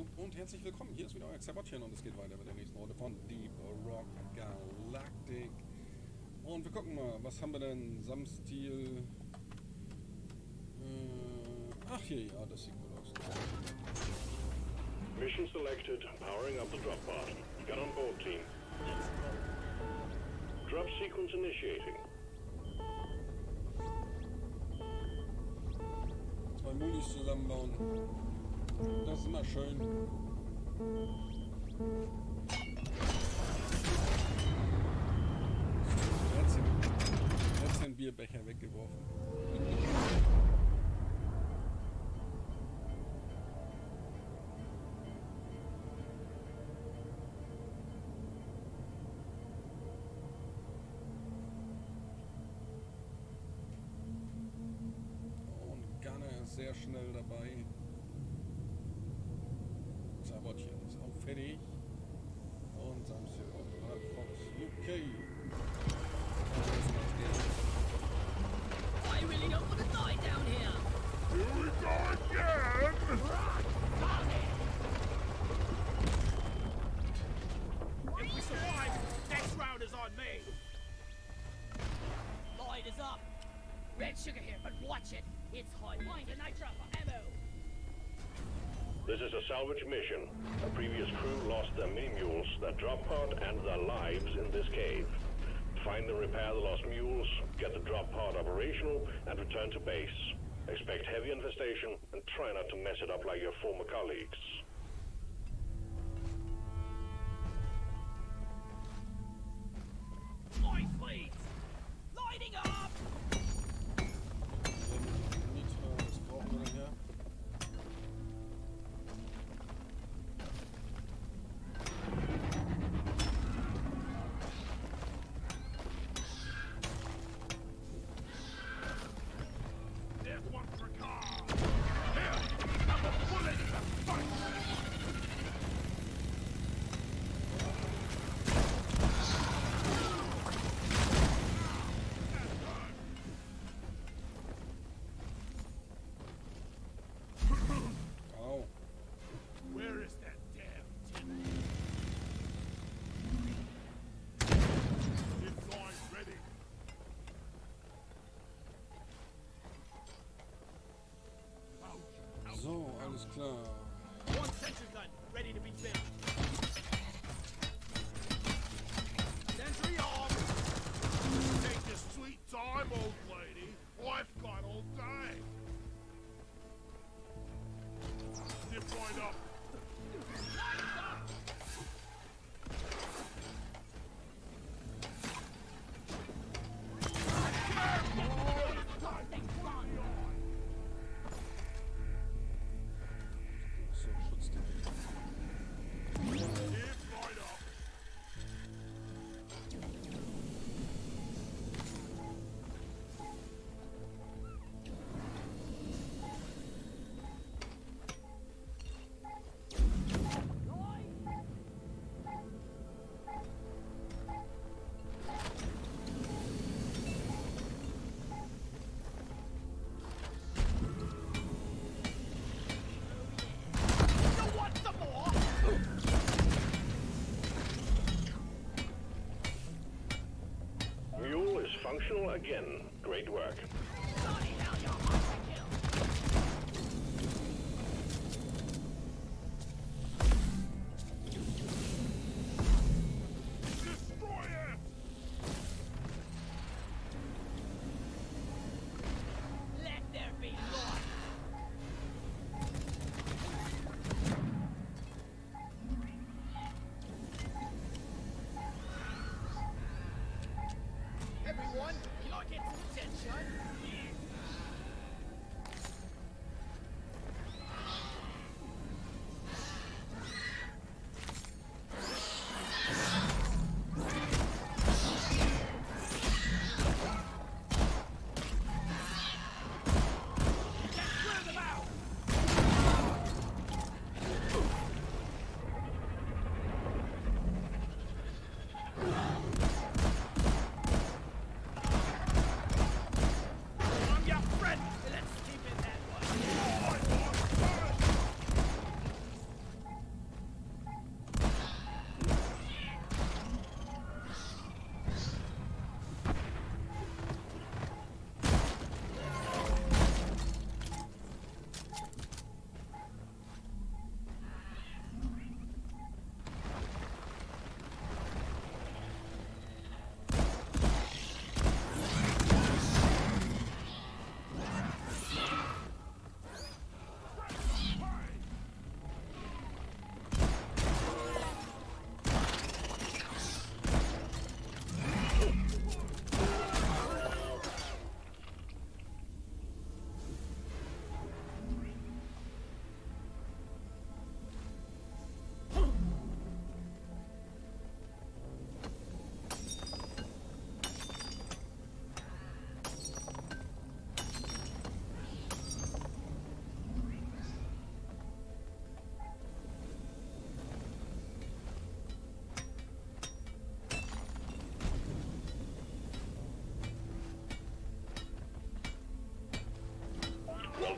Hallo und herzlich willkommen. Hier ist wieder euer Xabottchen und es geht weiter mit der nächsten Runde von Deep Rock Galactic. Und wir gucken mal, was haben wir denn? Samstil. Äh, ach hier, ja, das sieht gut aus. Mission selected, powering up the drop pod. Get on board, team. Drop sequence initiating. Zwei Mulis zusammenbauen. Das ist immer schön. Er hat seinen Bierbecher weggeworfen. Oh, sehr schnell Red sugar here, but watch it. It's high wind and nitro for ammo. This is a salvage mission. A previous crew lost their mini-mules, their drop pod, and their lives in this cave. Find and repair the lost mules, get the drop pod operational, and return to base. Expect heavy infestation, and try not to mess it up like your former colleagues. Alles functional again. Great work.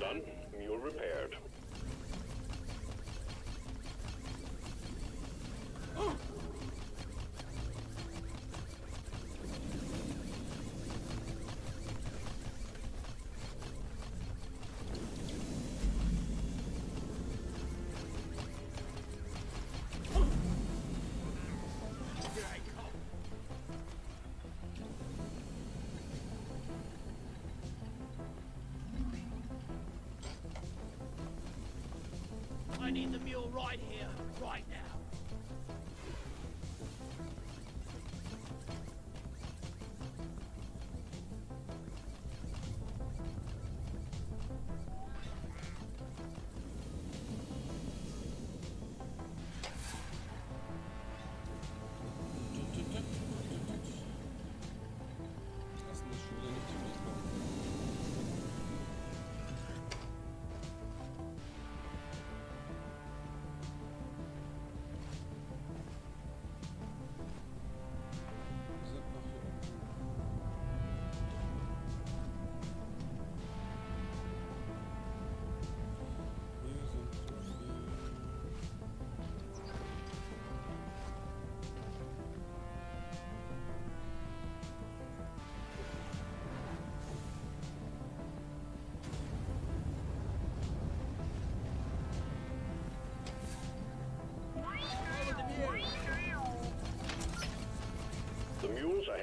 done. Need the mule right here, right now.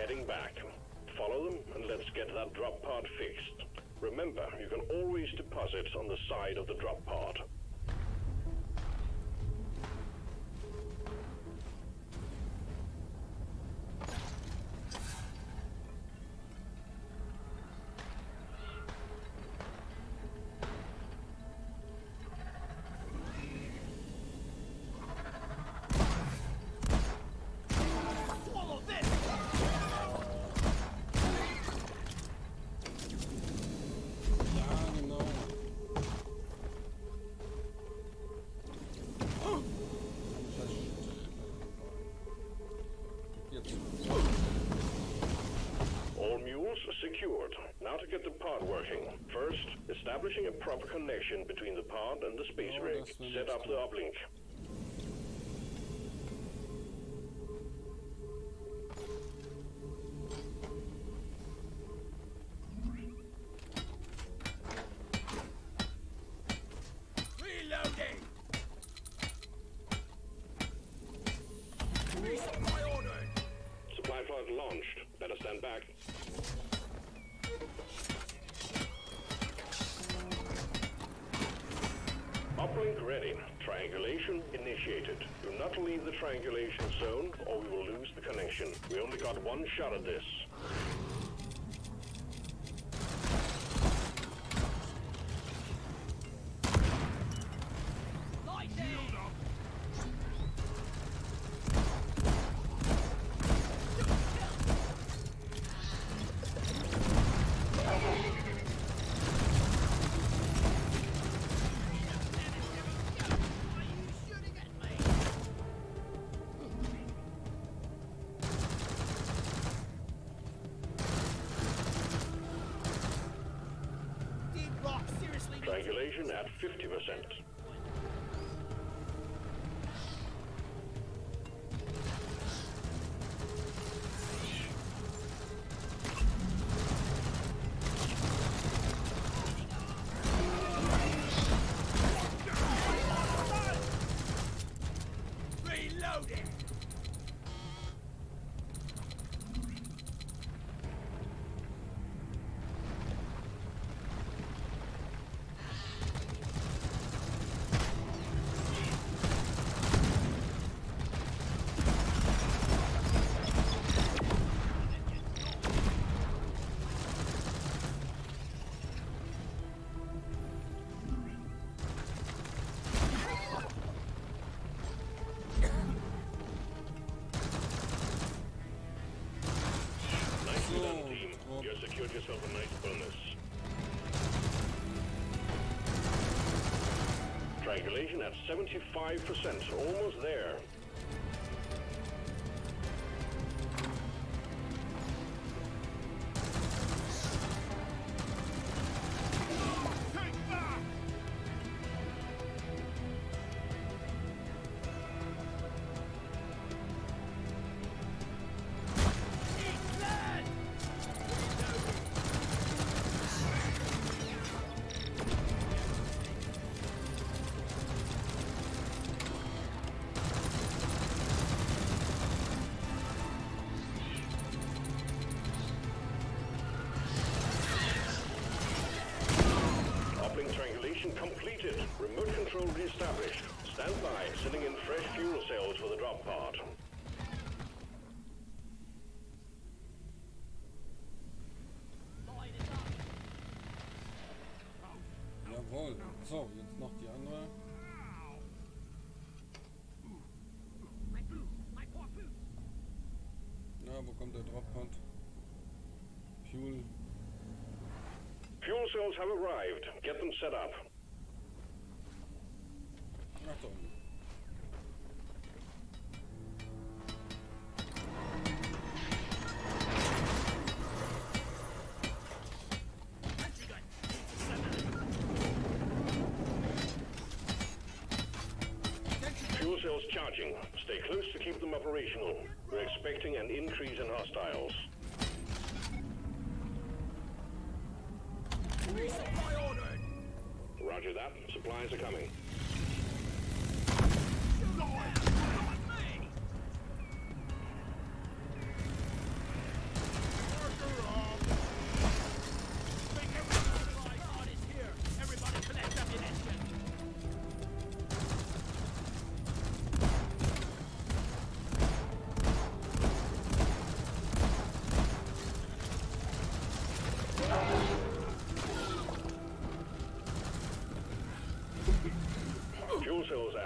Heading back. Follow them and let's get that drop pod fixed. Remember, you can always deposit on the side of the drop pod. Establishing a proper connection between the pod and the space Oh, rig. that's Set up the uplink. Reloading! Resupply ordered! Supply pod launched. Better stand back. Uplink ready. Triangulation initiated. Do not leave the triangulation zone or we will lose the connection. We only got one shot at this. Oh. You secured yourself a nice bonus. Triangulation at 75%. Almost there. Triangulation completed. Remote control reestablished. Stand by, sending in fresh fuel cells for the drop pod. Line is up. Jawohl. So, jetzt noch die andere. My boot, my poor. Na, wo kommt der Droppod? Fuel. Fuel cells have arrived. Get them set up.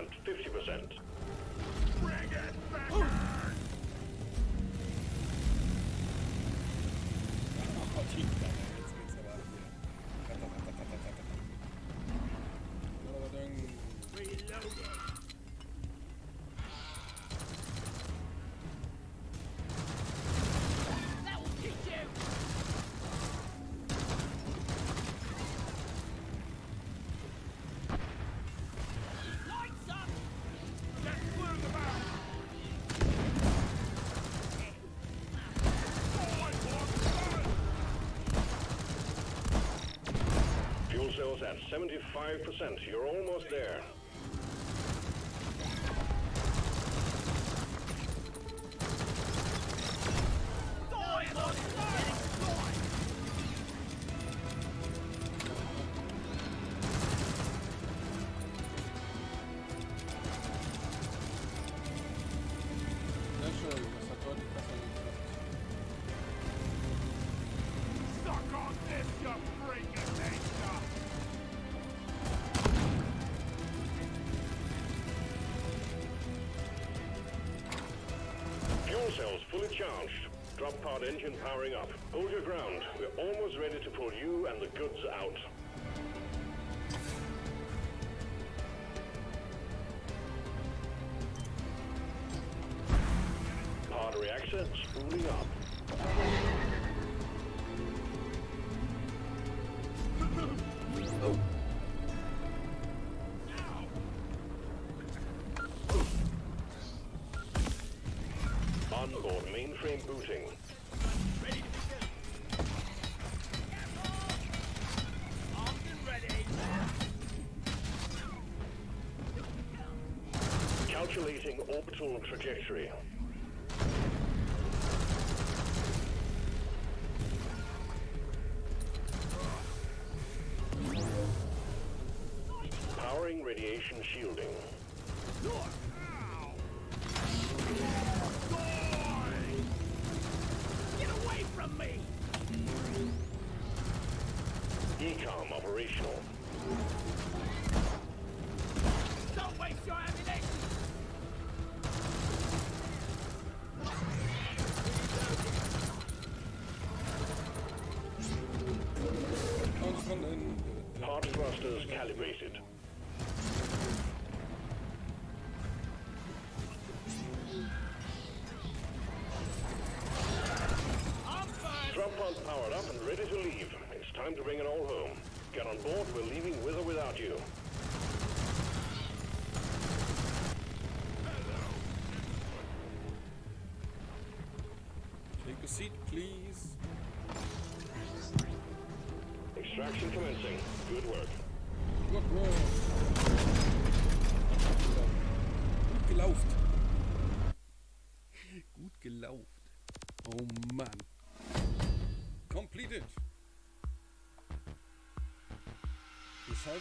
50%. Fuel at 75%. You're almost there. Charged. Drop pod engine powering up. Hold your ground. We're almost ready to pull you and the goods out. Pod reactor spooling up. Mainframe booting. Calculating orbital trajectory. Powering radiation shielding. Operational. Don't waste your ammunition! Und von den Pod thrusters calibrated. On board, we're leaving with or without you. Take a seat, please. Extraction commencing. Good work. Good work. Gut gelauft.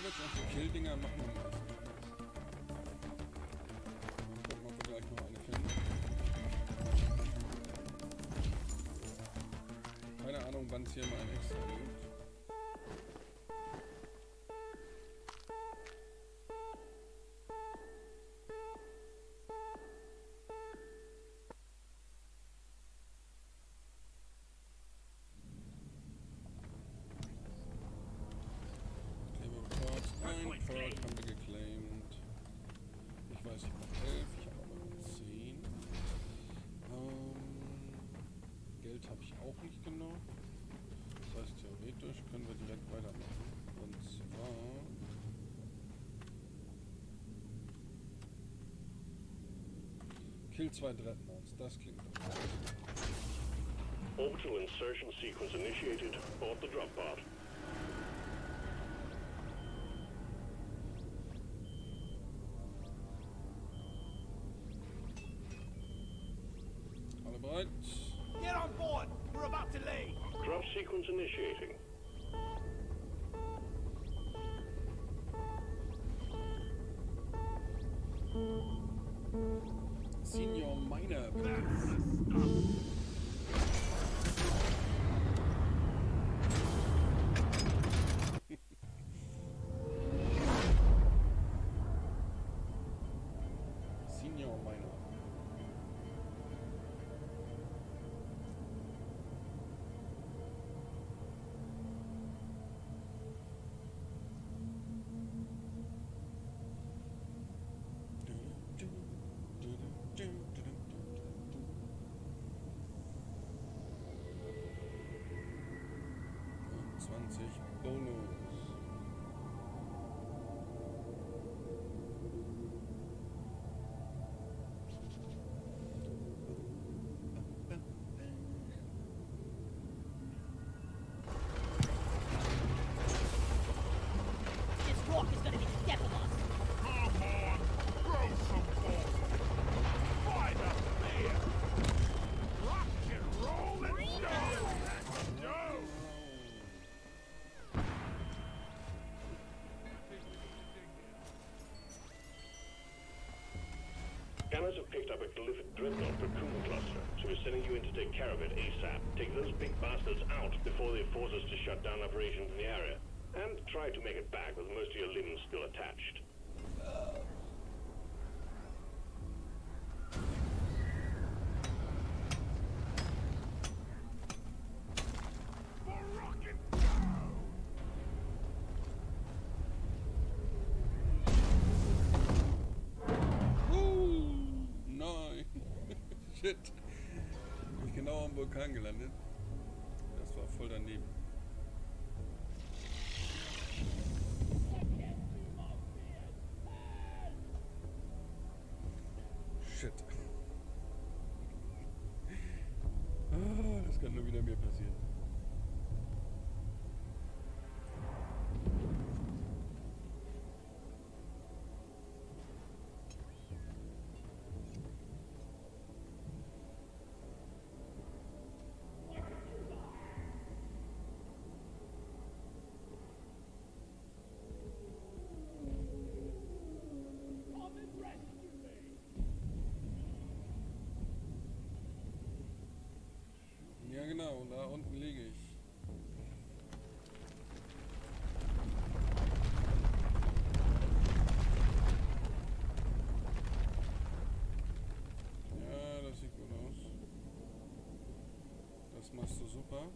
Pellets und die Kill-Dinger machen wir mal. Gucken, ob wir gleich noch eine finden. Keine Ahnung, wann es hier mal ein extra gibt. Geld habe ich auch nicht genug. Das heißt, theoretisch können wir direkt weitermachen. Und zwar... Kill zwei Dreadnoughts, das klingt gut. Orbital insertion sequence initiated. Board the drop pod. 20 Minuten. Scanners have picked up a glyphid dreadnought cocoon cluster, so we're sending you in to take care of it ASAP. Take those big bastards out before they force us to shut down operations in the area. And try to make it back with most of your limbs still attached. Shit. Bin ich genau am Vulkan gelandet. Ja genau, da unten liege ich. Ja, das sieht gut aus. Das machst du super.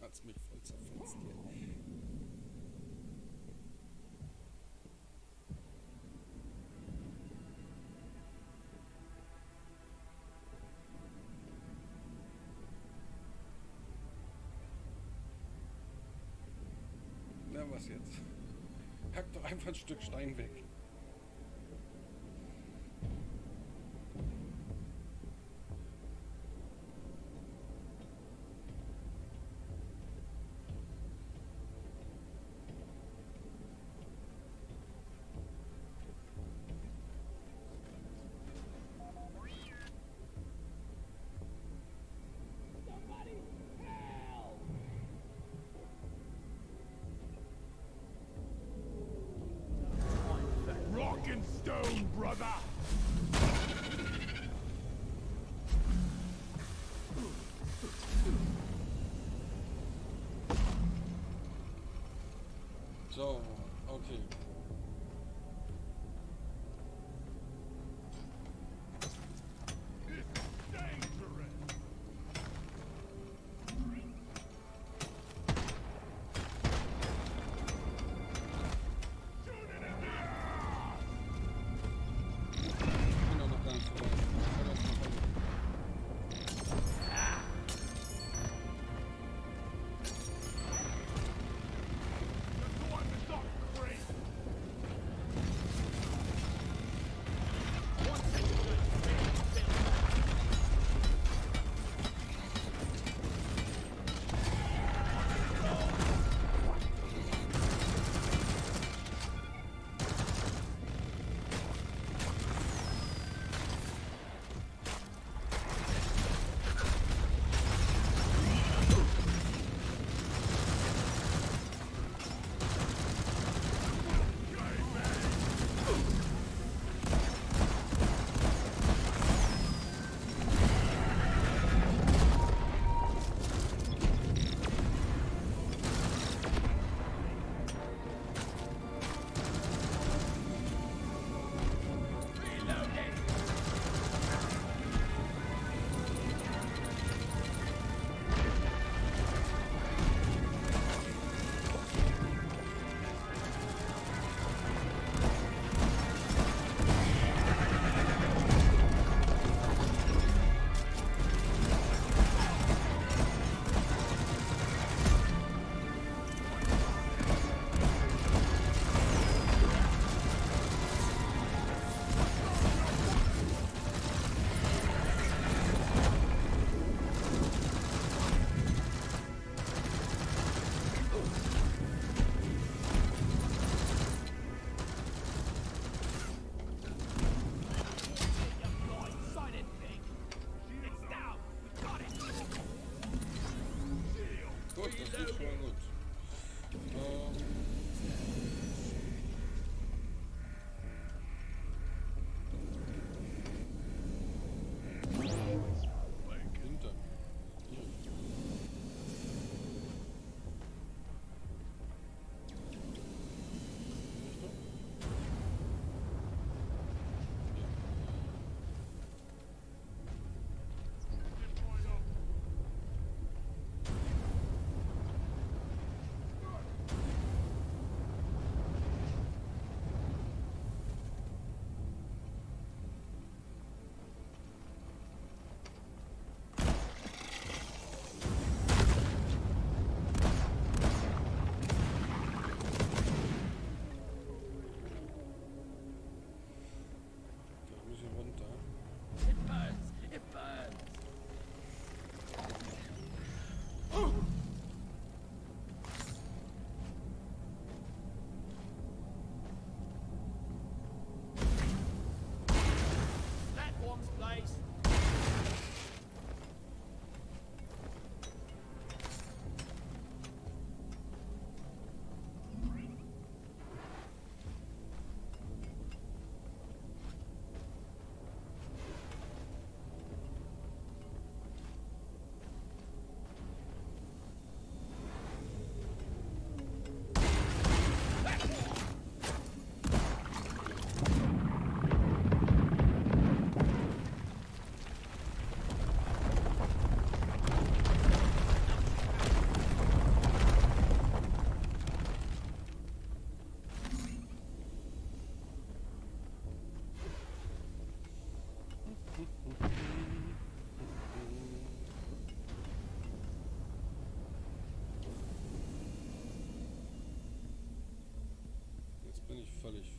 Hat's mich voll zerfetzt hier. Was jetzt? Hack doch einfach ein Stück Stein weg. Own, brother! So, okay. bin ich völlig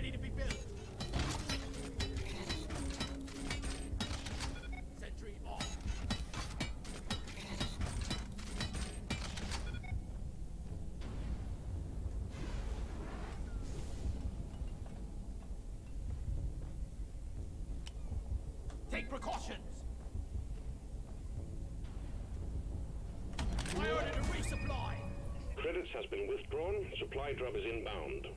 ready to be built. Sentry off. Take precautions. Credits has been withdrawn. Supply drop is inbound.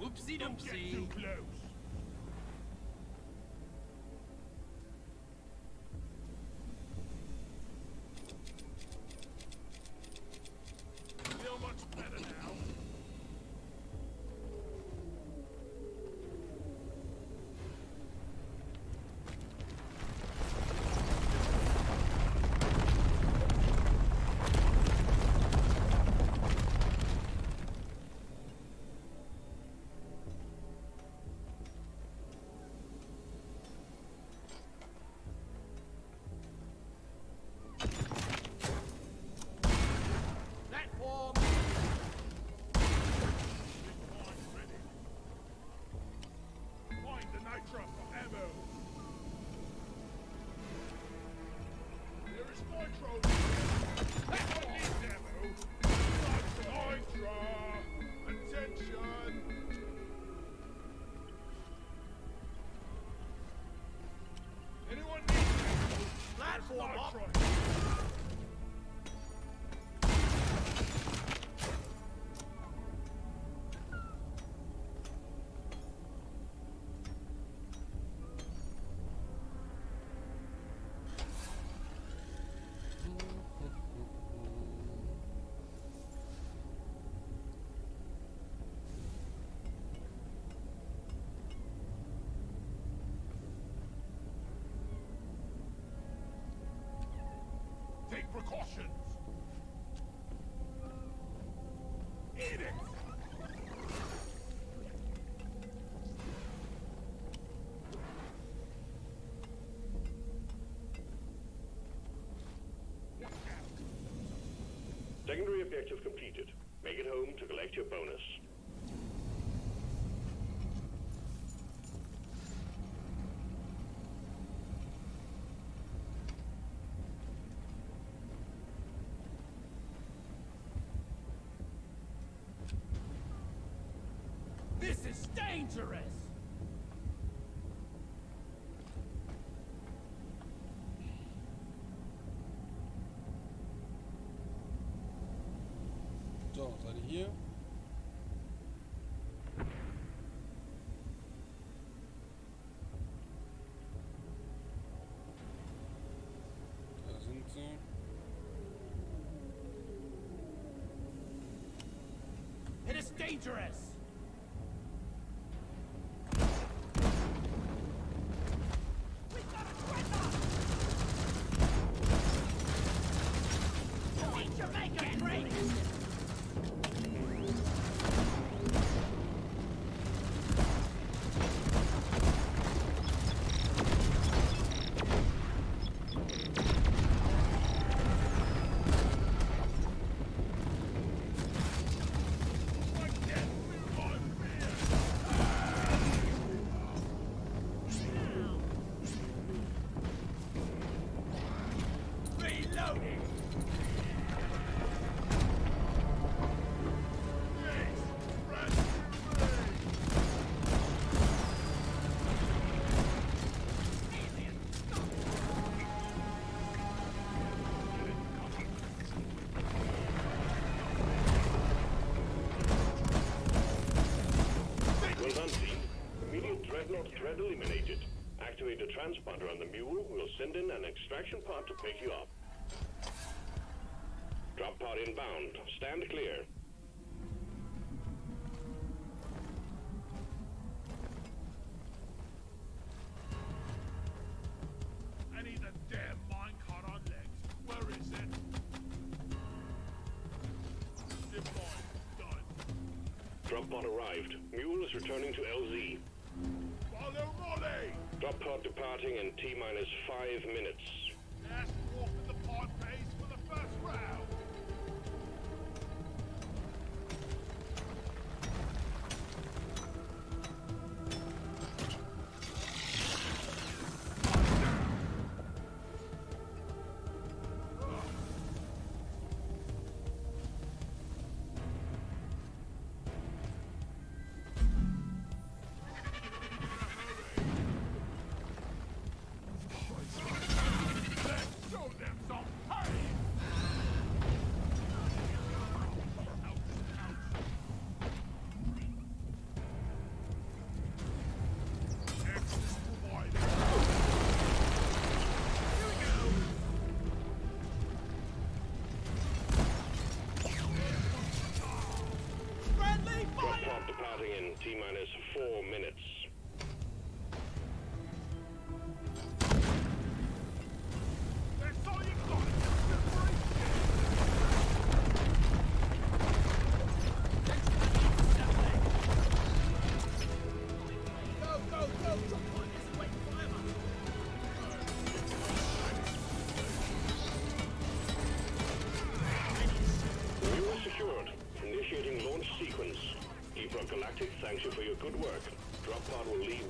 Whoopsie Don't precautions. Eat it. Secondary objective completed. Make it home to collect your bonus. This is dangerous! So, seid ihr hier? Da sind sie. It is dangerous! Transponder on the mule. We'll send in an extraction pod to pick you up. Drop pod inbound. Stand clear. You for your good work. Drop pod will leave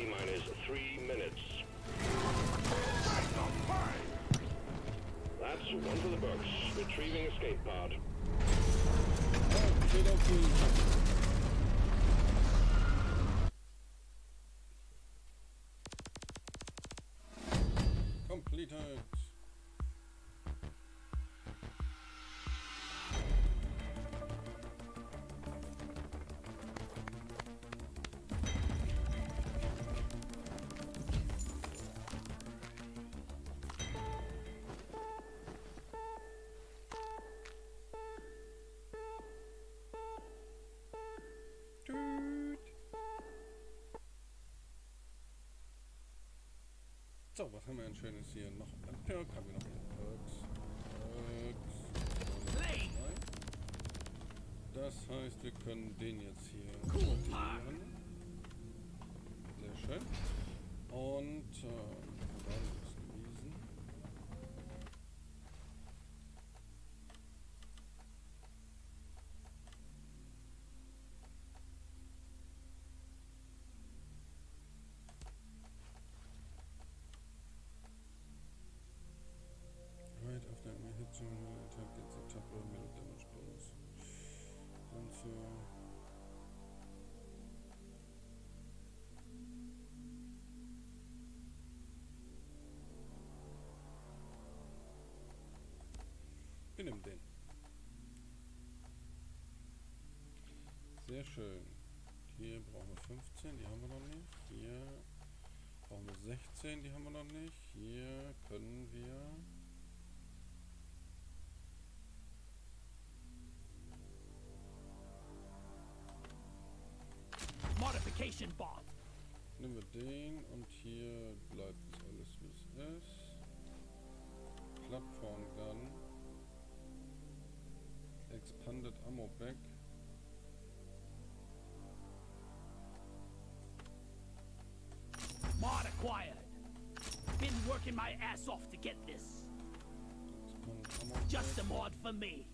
departing in T minus three minutes. That's one for the books. Retrieving escape pod. So, was haben wir denn Schönes hier? Noch ein Perk haben wir noch. Nein. Das heißt, wir können den jetzt hier aktivieren. Sehr schön. Und äh, Den. Sehr schön. Hier brauchen wir 15, die haben wir noch nicht. Hier brauchen wir 16, die haben wir noch nicht. Hier können wir. Modification bomb. Nehmen wir den und hier bleibt es alles wie es ist. Plattform Gun. Expanded Ammo Bag. Mod acquired. Been working my ass off to get this. Just a mod for me.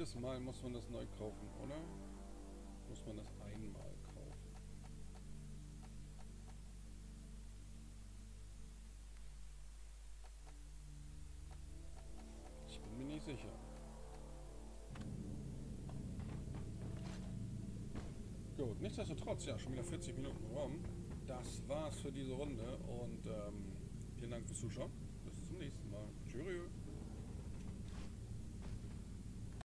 Jedes Mal muss man das neu kaufen, oder? Muss man das einmal kaufen? Ich bin mir nicht sicher. Gut, nichtsdestotrotz, ja, schon wieder 40 Minuten rum. Das war's für diese Runde und ähm, vielen Dank fürs Zuschauen. Bis zum nächsten Mal. Tschüss.